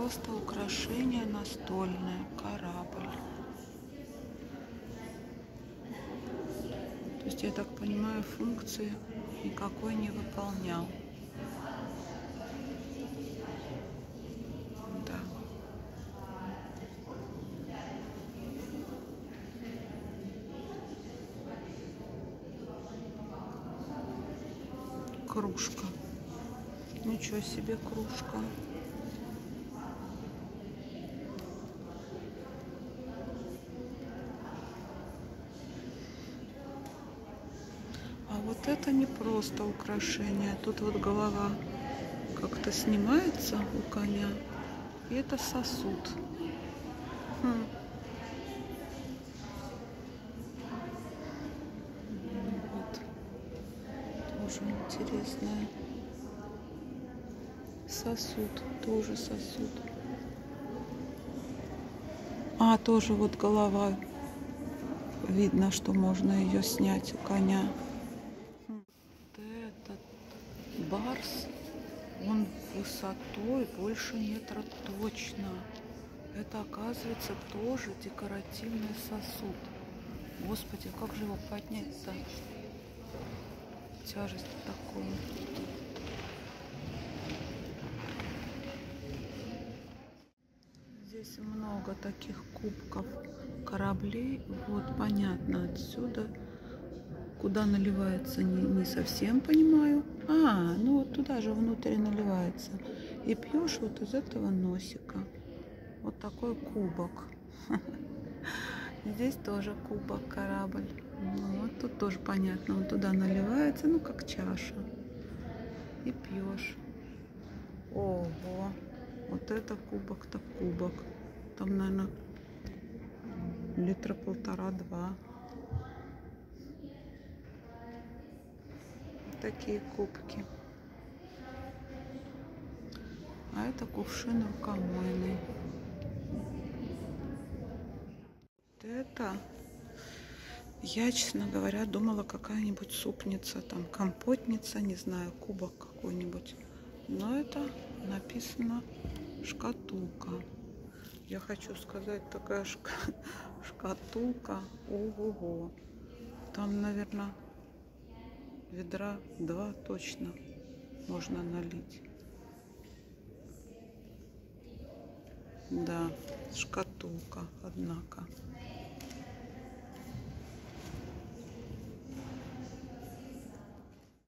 просто украшение настольное, корабль. То есть, я так понимаю, функции никакой не выполнял. Кружка. Ничего себе кружка. Вот это не просто украшение. Тут вот голова как-то снимается у коня. И это сосуд. Хм. Вот. Тоже интересное. Сосуд. Тоже сосуд. А, тоже вот голова. Видно, что можно ее снять у коня. Вот этот барс, он высотой больше метра точно. Это оказывается тоже декоративный сосуд. Господи, как же его поднять-то? Тяжесть такую. Здесь много таких кубков кораблей. Вот, понятно, отсюда куда наливается, не, не совсем понимаю. А, ну вот туда же внутрь наливается. И пьешь вот из этого носика. Вот такой кубок. Здесь тоже кубок, корабль. Ну, вот тут тоже понятно, он туда наливается, ну как чаша. И пьешь. Ого, вот это кубок-то кубок. Там, наверное, литра полтора-два. Такие кубки. А это кувшин рукомойный. Это, я, честно говоря, думала какая-нибудь супница, там компотница, не знаю, кубок какой-нибудь. Но это написано шкатулка. Я хочу сказать, такая шка шкатулка. Ого-го. Там, наверное, ведра два точно можно налить. Да, шкатулка, однако.